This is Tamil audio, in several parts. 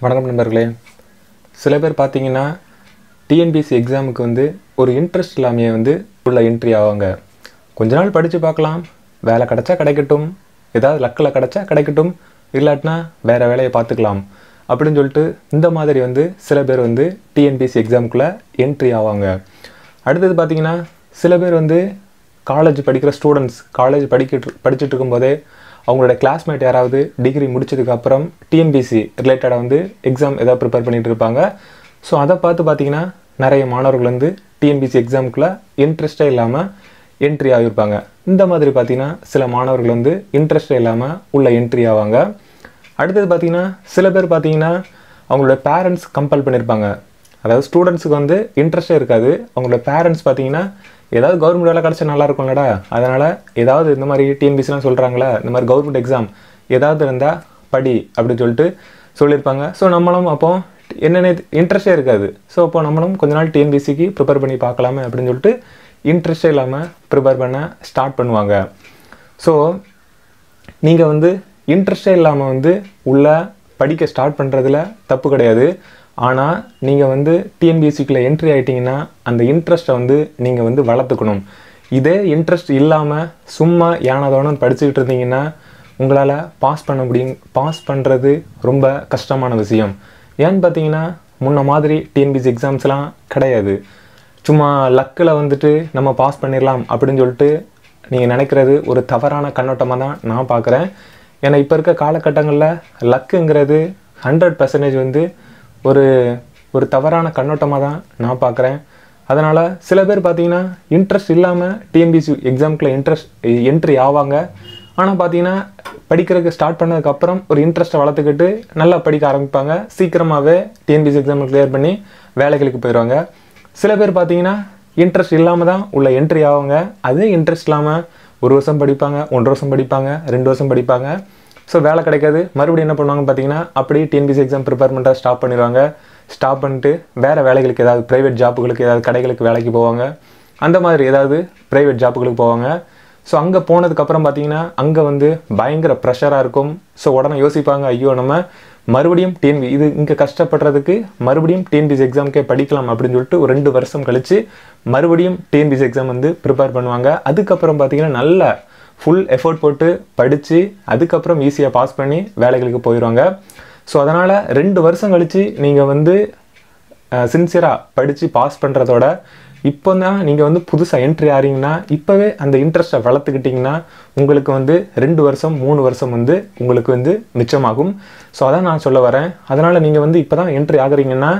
வணக்கம் நண்பர்களே. சில பேர் பார்த்தீங்கன்னா டிஎன்பிஎஸ்சி எக்ஸாமுக்கு வந்து ஒரு இன்ட்ரெஸ்ட் இல்லாமையே வந்து உள்ள என்ட்ரி ஆவாங்க. கொஞ்ச நாள் படித்து பார்க்கலாம். வேலை கிடைச்சா கிடைக்கட்டும். ஏதாவது லக்கில் கிடைச்சா கிடைக்கட்டும். இல்லாட்டினா வேறு வேலையை பார்த்துக்கலாம். அப்படின்னு சொல்லிட்டு இந்த மாதிரி வந்து சில பேர் வந்து டிஎன்பிஎஸ்சி எக்ஸாமுக்குள்ளே என்ட்ரி ஆவாங்க. அடுத்தது பார்த்தீங்கன்னா சில பேர் வந்து காலேஜ் படிக்கிற ஸ்டூடெண்ட்ஸ் காலேஜ் படிக்கிட்டு படிச்சுட்டு இருக்கும்போதே அவங்களோட கிளாஸ்மேட் யாராவது டிகிரி முடிச்சதுக்கப்புறம் டிஎன்பிசி ரிலேட்டடாக வந்து எக்ஸாம் ஏதாவது ப்ரிப்பேர் பண்ணிட்டு இருப்பாங்க. ஸோ அதை பார்த்து பார்த்தீங்கன்னா நிறைய மாணவர்கள் வந்து டிஎன்பிசி எக்ஸாமுக்குள்ளே இன்ட்ரெஸ்டே இல்லாமல் என்ட்ரி ஆகியிருப்பாங்க இந்த மாதிரி பார்த்தீங்கன்னா சில மாணவர்கள் வந்து இன்ட்ரெஸ்டே இல்லாமல் உள்ள என்ட்ரி ஆவாங்க. அடுத்தது பார்த்திங்கன்னா சில பேர் பார்த்தீங்கன்னா அவங்களோட பேரண்ட்ஸ் கம்பல் பண்ணியிருப்பாங்க அதாவது ஸ்டூடெண்ட்ஸுக்கு வந்து இன்ட்ரெஸ்டே இருக்காது. அவங்களோட பேரண்ட்ஸ் பார்த்தீங்கன்னா ஏதாவது கவர்மெண்ட் வேலை கிடச்சா நல்லா இருக்கும்லடா. அதனால் ஏதாவது இந்த மாதிரி டிஎன்பிசிலாம் சொல்கிறாங்களா இந்த மாதிரி கவர்மெண்ட் எக்ஸாம் ஏதாவது இருந்தால் படி அப்படின்னு சொல்லிட்டு சொல்லியிருப்பாங்க. ஸோ நம்மளும் அப்போ என்னென்ன இன்ட்ரெஸ்டே இருக்காது. ஸோ அப்போ நம்மளும் கொஞ்ச நாள் டிஎன்பிசிக்கு ப்ரிப்பேர் பண்ணி பார்க்கலாமே அப்படின்னு சொல்லிட்டு இன்ட்ரெஸ்டே இல்லாமல் ப்ரிப்பேர் பண்ண ஸ்டார்ட் பண்ணுவாங்க. ஸோ நீங்கள் வந்து இன்ட்ரெஸ்டே இல்லாமல் வந்து உள்ள படிக்க ஸ்டார்ட் பண்ணுறதுல தப்பு கிடையாது. ஆனால் நீங்கள் வந்து டிஎன்பிஎஸ்சிக்குள்ளே என்ட்ரி ஆகிட்டிங்கன்னா அந்த இன்ட்ரெஸ்ட்டை வந்து நீங்கள் வந்து வளர்த்துக்கணும். இதே இன்ட்ரெஸ்ட் இல்லாமல் சும்மா யானதோன்னு படிச்சுக்கிட்டு இருந்தீங்கன்னா உங்களால் பாஸ் பண்ண முடியும் பாஸ் பண்ணுறது ரொம்ப கஷ்டமான விஷயம். ஏன்னு பார்த்தீங்கன்னா முன்ன மாதிரி டிஎன்பிஎஸ்சி எக்ஸாம்ஸ்லாம் கிடையாது. சும்மா லக்கில் வந்துட்டு நம்ம பாஸ் பண்ணிடலாம் அப்படின்னு சொல்லிட்டு நீங்கள் நினைக்கிறது ஒரு தவறான கண்ணோட்டமாக தான் நான் பார்க்குறேன் ஏன்னா இப்போ இருக்க காலகட்டங்களில் லக்குங்கிறது ஹண்ட்ரட் பர்சன்டேஜ் வந்து ஒரு ஒரு தவறான கண்ணோட்டமாக தான் நான் பார்க்குறேன். அதனால் சில பேர் பார்த்தீங்கன்னா இன்ட்ரெஸ்ட் இல்லாமல் டிஎன்பிசி எக்ஸாமுக்குள்ள இன்ட்ரெஸ்ட் என்ட்ரி ஆவாங்க. ஆனால் பார்த்தீங்கன்னா படிக்கிறதுக்கு ஸ்டார்ட் பண்ணதுக்கப்புறம் ஒரு இன்ட்ரெஸ்ட்டை வளர்த்துக்கிட்டு நல்லா படிக்க ஆரம்பிப்பாங்க. சீக்கிரமாகவே டிஎன்பிசி எக்ஸாம் கிளியர் பண்ணி வேலைகளுக்கு போயிடுவாங்க. சில பேர் பார்த்தீங்கன்னா இன்ட்ரெஸ்ட் இல்லாமல் தான் உள்ள என்ட்ரி ஆவாங்க. அதே இன்ட்ரெஸ்ட் இல்லாமல் ஒரு வருஷம் படிப்பாங்க ஒன்றரை வருஷம் படிப்பாங்க ரெண்டு வருஷம் படிப்பாங்க. ஸோ வேலை கிடைக்காது. மறுபடியும் என்ன பண்ணுவாங்கன்னு பார்த்தீங்கன்னா அப்படியே டிஎன்பிசி எக்ஸாம் ப்ரிப்பேர் பண்ணுறா ஸ்டாப் பண்ணிடுவாங்க. ஸ்டாப் பண்ணிட்டு வேறு வேலைகளுக்கு ஏதாவது ப்ரைவேட் ஜாப்புகளுக்கு ஏதாவது கடைகளுக்கு வேலைக்கு போவாங்க. அந்த மாதிரி ஏதாவது ப்ரைவேட் ஜாப்புகளுக்கு போவாங்க. ஸோ அங்கே போனதுக்கப்புறம் பார்த்தீங்கன்னா அங்கே வந்து பயங்கர ப்ரெஷராக இருக்கும். ஸோ உடனே யோசிப்பாங்க ஐயோ நம்ம மறுபடியும் டிஎன்பி இது இங்கே கஷ்டப்படுறதுக்கு மறுபடியும் டிஎன்பிசி எக்ஸாமுக்கே படிக்கலாம் அப்படின்னு சொல்லிட்டு ஒரு ரெண்டு வருஷம் கழித்து மறுபடியும் டிஎன்பிசி எக்ஸாம் வந்து ப்ரிப்பேர் பண்ணுவாங்க. அதுக்கப்புறம் பார்த்தீங்கன்னா நல்ல ஃபுல் எஃபோர்ட் போட்டு படித்து அதுக்கப்புறம் ஈஸியாக பாஸ் பண்ணி வேலைகளுக்கு போயிடுவாங்க ஸோ அதனால் ரெண்டு வருஷம் கழித்து நீங்கள் வந்து சின்சியராக படித்து பாஸ் பண்ணுறதோட இப்போ தான் நீங்கள் வந்து புதுசாக என்ட்ரி ஆறீங்கன்னா இப்போவே அந்த இன்ட்ரெஸ்ட்டை வளர்த்துக்கிட்டிங்கன்னா உங்களுக்கு வந்து ரெண்டு வருஷம் மூணு வருஷம் வந்து உங்களுக்கு வந்து மிச்சமாகும். ஸோ அதான் நான் சொல்ல வரேன். அதனால் நீங்கள் வந்து இப்போ தான் என்ட்ரி ஆகுறீங்கன்னா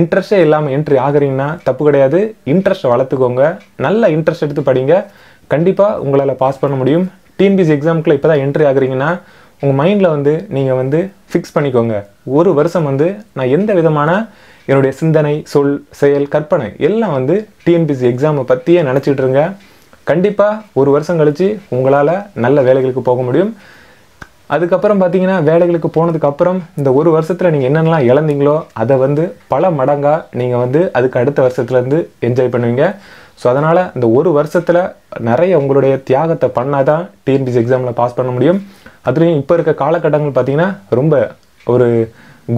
இன்ட்ரெஸ்டே இல்லாமல் என்ட்ரி ஆகுறீங்கன்னா தப்பு கிடையாது. இன்ட்ரெஸ்ட்டை வளர்த்துக்கோங்க. நல்ல இன்ட்ரெஸ்ட் எடுத்து படிங்க. கண்டிப்பாக உங்களால் பாஸ் பண்ண முடியும். டிஎன்பிசி எக்ஸாமுக்குள்ள இப்போ தான் என்ட்ரி ஆகுறீங்கன்னா உங்கள் மைண்டில் வந்து நீங்கள் வந்து ஃபிக்ஸ் பண்ணிக்கோங்க. ஒரு வருஷம் வந்து நான் எந்த விதமான என்னுடைய சிந்தனை சொல் செயல் கற்பனை எல்லாம் வந்து டிஎன்பிசி எக்ஸாமை பற்றியே நினச்சிட்டு இருங்க கண்டிப்பாக ஒரு வருஷம் கழித்து உங்களால் நல்ல வேலைகளுக்கு போக முடியும். அதுக்கப்புறம் பார்த்தீங்கன்னா வேலைகளுக்கு போனதுக்கப்புறம் இந்த ஒரு வருஷத்தில் நீங்கள் என்னென்னலாம் இழந்தீங்களோ அதை வந்து பல மடங்காக நீங்கள் வந்து அதுக்கு அடுத்த வருஷத்துலேருந்து என்ஜாய் பண்ணுவீங்க. ஸோ அதனால் இந்த ஒரு வருஷத்தில் நிறைய உங்களுடைய தியாகத்தை பண்ணால் தான் டிஎன்பிசி எக்ஸாமில் பாஸ் பண்ண முடியும். அதுலேயும் இப்போ இருக்க காலகட்டங்கள் பார்த்தீங்கன்னா ரொம்ப ஒரு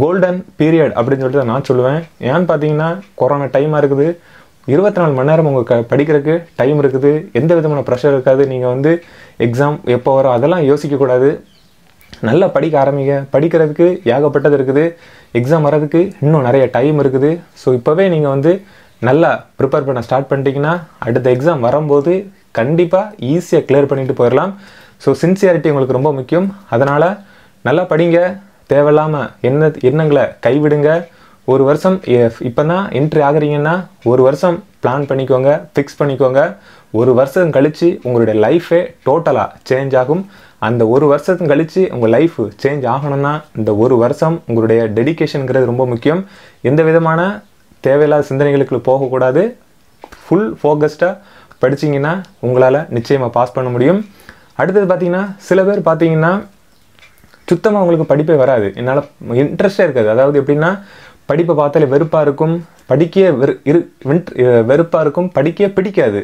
கோல்டன் பீரியட் அப்படின்னு சொல்லிட்டு நான் சொல்லுவேன். ஏன்னு பார்த்தீங்கன்னா கொரோனா டைமாக இருக்குது. இருபத்தி நாலு மணி நேரம் உங்கள் க படிக்கிறதுக்கு டைம் இருக்குது. எந்த விதமான ப்ரெஷர் இருக்காது. நீங்கள் வந்து எக்ஸாம் எப்போ வரும் அதெல்லாம் யோசிக்கக்கூடாது நல்லா படிக்க ஆரம்பிங்க. படிக்கிறதுக்கு ஏகப்பட்டது இருக்குது. எக்ஸாம் வர்றதுக்கு இன்னும் நிறைய டைம் இருக்குது. ஸோ இப்போவே நீங்கள் வந்து நல்லா ப்ரிப்பேர் பண்ண ஸ்டார்ட் பண்ணிட்டீங்கன்னா அடுத்த எக்ஸாம் வரும்போது கண்டிப்பாக ஈஸியாக கிளியர் பண்ணிட்டு போயிடலாம். ஸோ சின்சியாரிட்டி உங்களுக்கு ரொம்ப முக்கியம். அதனால் நல்லா படிங்க. தேவையில்லாமல் என்ன எண்ணங்களை கைவிடுங்க. ஒரு வருஷம் இப்போ தான் என்ட்ரி ஆகுறீங்கன்னா ஒரு வருஷம் பிளான் பண்ணிக்கோங்க ஃபிக்ஸ் பண்ணிக்கோங்க. ஒரு வருஷம் கழித்து உங்களுடைய லைஃபே டோட்டலாக சேஞ்ச் ஆகும். அந்த ஒரு வருஷத்துக்கு கழித்து உங்கள் லைஃப் சேஞ்ச் ஆகணும்னா இந்த ஒரு வருஷம் உங்களுடைய டெடிக்கேஷனுங்கிறது ரொம்ப முக்கியம். எந்த விதமான தேவையில்லாத சிந்தனைகளுக்கு போகக்கூடாது. ஃபுல் ஃபோக்கஸ்டாக படிச்சிங்கன்னா உங்களால் நிச்சயமாக பாஸ் பண்ண முடியும். அடுத்தது பார்த்திங்கன்னா சில பேர் பார்த்தீங்கன்னா சுத்தமாக அவங்களுக்கு படிப்பே வராது. என்னால் இன்ட்ரெஸ்டே இருக்காது. அதாவது எப்படின்னா படிப்பை பார்த்தாலே வெறுப்பாக இருக்கும் படிக்க வெறு இரு வெறுப்பாக இருக்கும் படிக்க பிடிக்காது.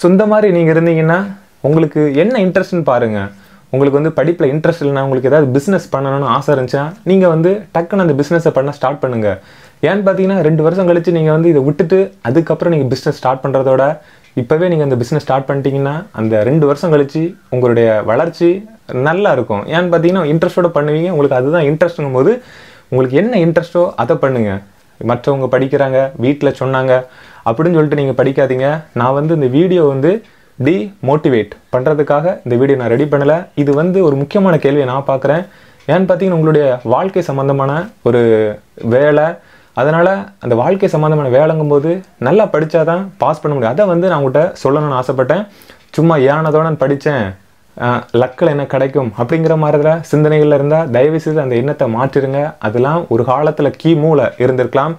ஸோ இந்த மாதிரி நீங்கள் இருந்தீங்கன்னா உங்களுக்கு என்ன இன்ட்ரெஸ்ட்னு பாருங்கள் உங்களுக்கு வந்து படிப்பில் இன்ட்ரெஸ்ட் இல்லைனா உங்களுக்கு ஏதாவது பிஸ்னஸ் பண்ணணும்னு ஆசை இருந்துச்சா நீங்கள் வந்து டக்குன்னு அந்த பிஸ்னஸை பண்ண ஸ்டார்ட் பண்ணுங்கள் ஏன்னு பார்த்தீங்கன்னா ரெண்டு வருஷம் கழித்து நீங்கள் வந்து இதை விட்டுட்டு அதுக்கப்புறம் நீங்கள் பிஸ்னஸ் ஸ்டார்ட் பண்ணுறதோட இப்போவே நீங்கள் அந்த பிஸ்னஸ் ஸ்டார்ட் பண்ணிட்டீங்கன்னா அந்த ரெண்டு வருஷம் கழிச்சு உங்களுடைய வளர்ச்சி நல்லா இருக்கும். ஏன்னு பார்த்தீங்கன்னா இன்ட்ரெஸ்ட்டோட பண்ணுவீங்க. உங்களுக்கு அதுதான் இன்ட்ரெஸ்ட்டுங்கும் போது உங்களுக்கு என்ன இன்ட்ரெஸ்ட்டோ அதை பண்ணுங்கள் மற்றவங்க படிக்கிறாங்க வீட்டில் சொன்னாங்க அப்படின்னு சொல்லிட்டு நீங்கள் படிக்காதீங்க. நான் வந்து இந்த வீடியோ வந்து டி மோட்டிவேட் பண்ணுறதுக்காக இந்த வீடியோ நான் ரெடி பண்ணலை. இது வந்து ஒரு முக்கியமான கேள்வியை நான் பார்க்குறேன் ஏன்னு பார்த்தீங்கன்னா உங்களுடைய வாழ்க்கை சம்மந்தமான ஒரு வேலை அதனால் அந்த வாழ்க்கை சம்மந்தமான வேலைங்கும்போது நல்லா படித்தா தான் பாஸ் பண்ண முடியும். அதை வந்து நான் உங்கள்கிட்ட சொல்லணும்னு ஆசைப்பட்டேன். சும்மா ஏனதோட நான் படித்தேன் லக்கில் என்ன கிடைக்கும் அப்படிங்கிற மாதிரி சிந்தனைகளில் இருந்தால் தயவு செய்து அந்த எண்ணத்தை மாற்றிடுங்க. அதெல்லாம் ஒரு காலத்தில் கீ மூல இருந்திருக்கலாம்.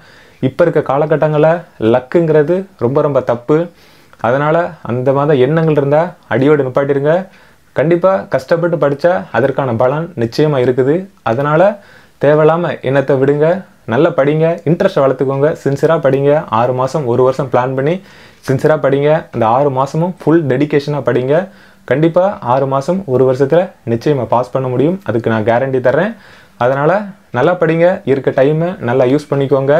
இப்போ இருக்க காலகட்டங்களில் லக்குங்கிறது ரொம்ப ரொம்ப தப்பு. அதனால் அந்த மாதிரி எண்ணங்கள் இருந்தால் அடியோடு நிப்பாட்டிடுங்க. கண்டிப்பாக கஷ்டப்பட்டு படித்தா அதற்கான பலன் நிச்சயமாக இருக்குது. அதனால் தேவையில்லாமல் எண்ணத்தை விடுங்க. நல்லா படிங்க இன்ட்ரெஸ்ட்டை வளர்த்துக்கோங்க சின்சராக படிங்க ஆறு மாதம் ஒரு வருஷம் பிளான் பண்ணி சின்சராக படிங்க அந்த ஆறு மாதமும் ஃபுல் டெடிகேஷனாக படிங்க. கண்டிப்பாக ஆறு மாதம் ஒரு வருஷத்தில் நிச்சயமாக பாஸ் பண்ண முடியும். அதுக்கு நான் கேரண்டி தர்றேன். அதனால் நல்லா படிங்க இருக்க டைமை நல்லா யூஸ் பண்ணிக்கோங்க.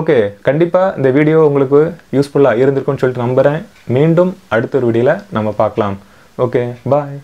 ஓகே கண்டிப்பாக இந்த வீடியோ உங்களுக்கு யூஸ்ஃபுல்லாக இருந்திருக்கும்னு சொல்லிட்டு நம்புகிறேன் மீண்டும் அடுத்த ஒரு வீடியோவில் நம்ம பார்க்கலாம். Okay bye